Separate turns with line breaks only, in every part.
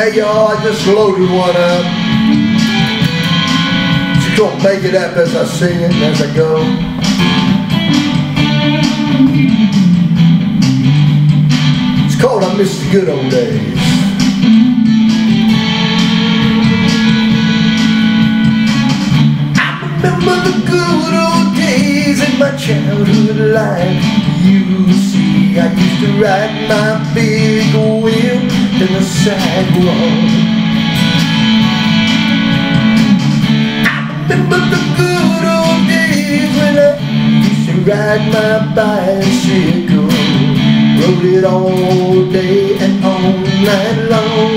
Hey y'all, I just loaded one up. Just gonna make it up as I sing it as I go. It's called I Miss the Good Old Days. I remember the good old days in my childhood life. You see, I used to ride my big wheel in the sidewalk. I remember the good old days when I used to ride my bicycle. Rode it all day and all night long.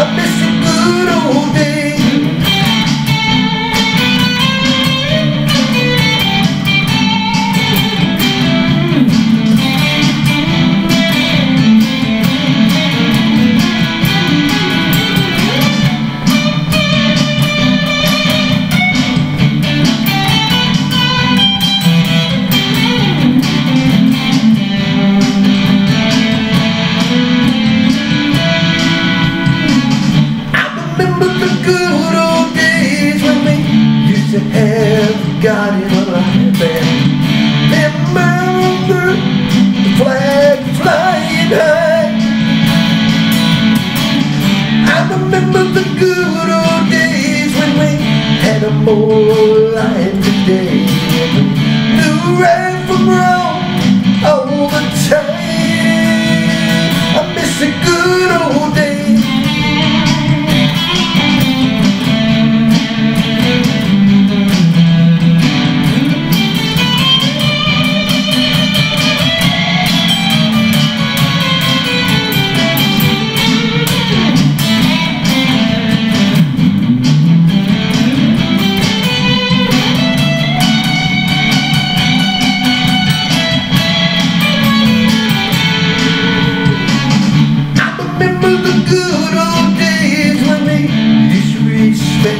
I miss the good old days. Remember the good old days when we had a more life today. Knew right from wrong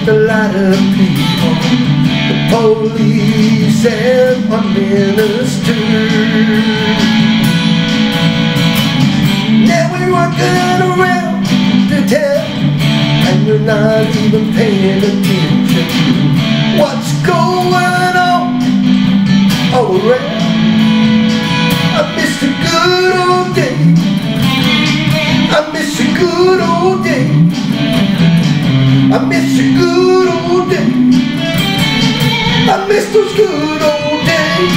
respect a lot of people. The police and our ministers. Now we're walking around the town and we're not even paying attention what's going on around. I miss the good old days. I miss the good old days. I miss the good old days. I miss those good old days.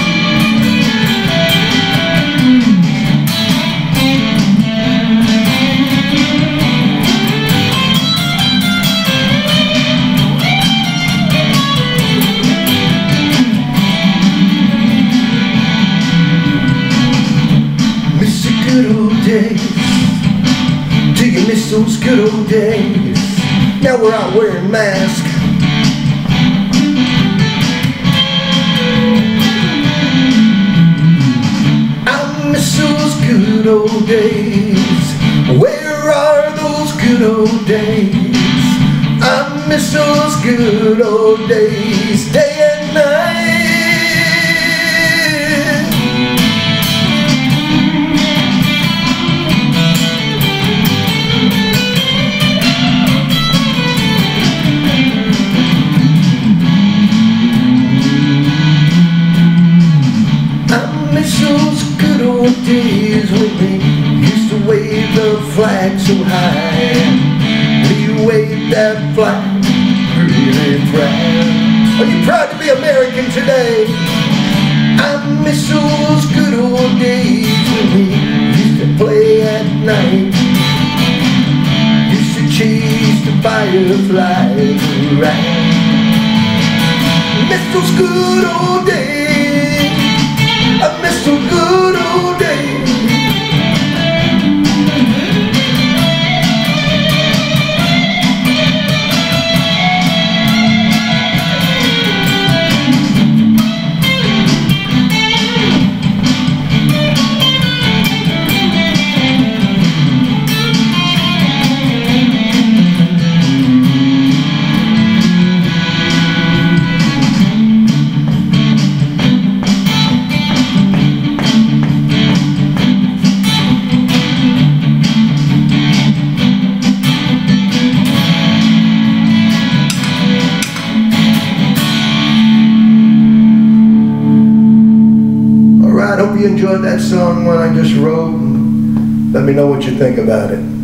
Good old days. Do you miss those good old days? Now we're out wearing masks. I miss those good old days. Where are those good old days? I miss those good old days, days when we used to wave the flag so high. We waved that flag really proud. Are you proud to be American today? I miss those good old days when we used to play at night. Used to chase the fireflies around. Miss those good old days. Hope you enjoyed that song when I just wrote. Let me know what you think about it.